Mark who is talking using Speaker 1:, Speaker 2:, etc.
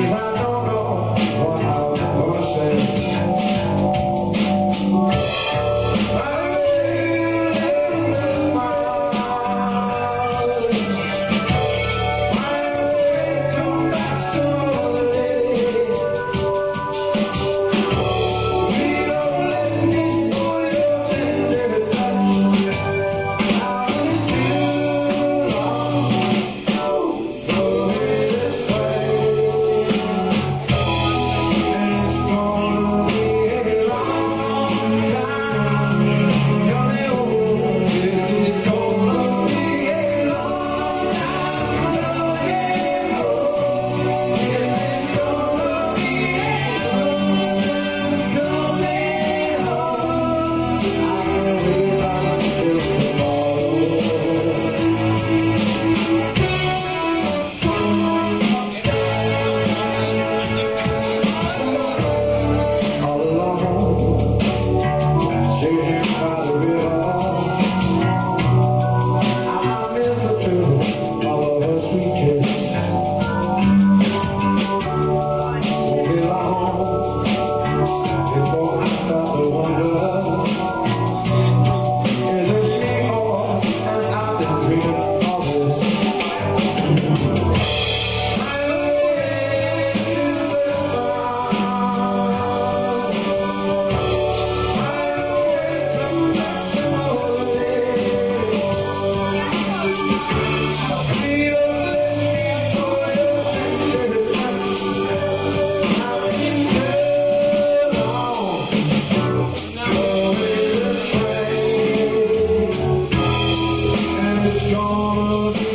Speaker 1: Viva world.